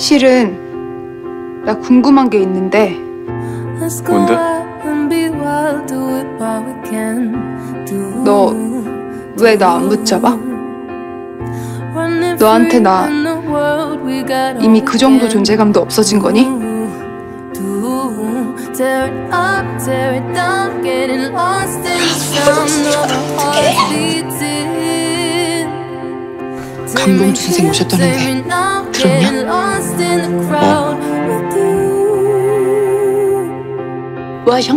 실은 나 궁금한 게 있는데 뭔데? 너 왜 나 안 붙잡아? 너한테 나 이미 그 정도 존재감도 없어진 거니? 감봉 선생 오셨다는데 들었냐? 어. 뭐 하셔?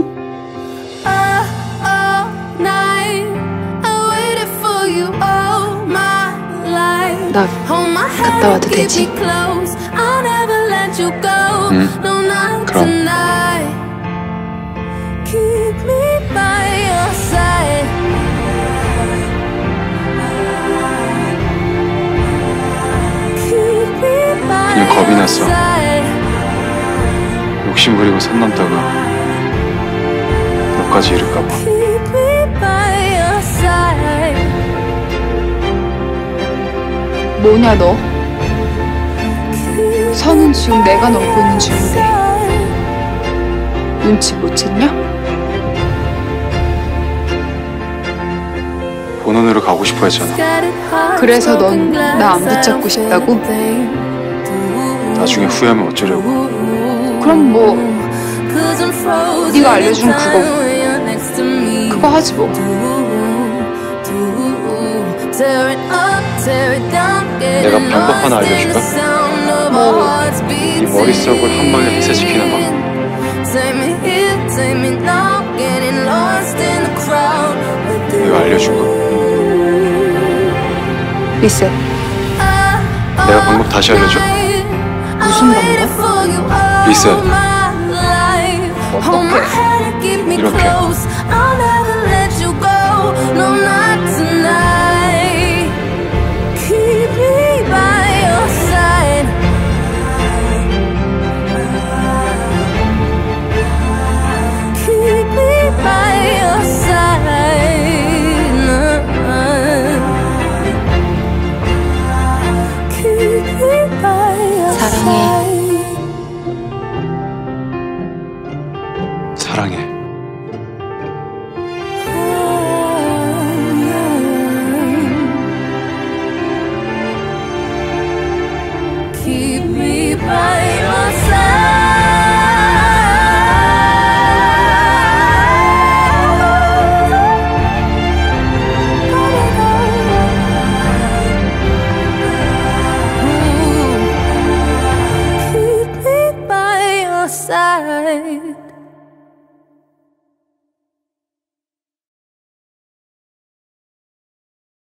나 갔다 와도 되지? 응, 그럼. 그냥 겁이 났어. 욕심 부리고 선 넘다가 너까지 잃을까봐. 뭐냐 너? 선은 지금 내가 넘고 있는 중인데 눈치 못 챘냐? 본원으로 가고 싶어 했잖아. 그래서 넌 나 안 붙잡고 싶다고? 나중에 후회하면 어쩌려고. 그럼 뭐 네가 알려준 그거 그거 하지 뭐 내가 방법 하나 알려줄까? 네 머릿속을 한 방에 해체시키는 방. 내가 알려준 거. 리셋 내가 방법 다시 알려줘. 무슨 방법? 리셋. 어떻게? 이렇게. 사랑해.